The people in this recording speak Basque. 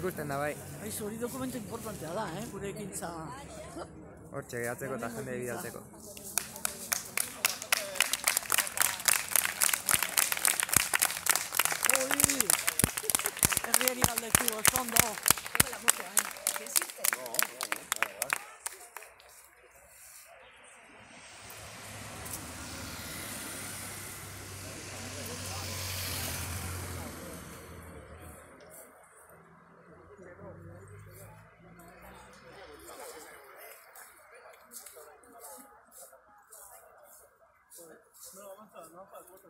Ikusten da bai. Aizu, hori dokumento importantea da, eh? Gure ekintza... Hortxe gehatzeko eta jende bidaltzeko. Hori! Herriari galdetu, oso ondo. 这能坏多少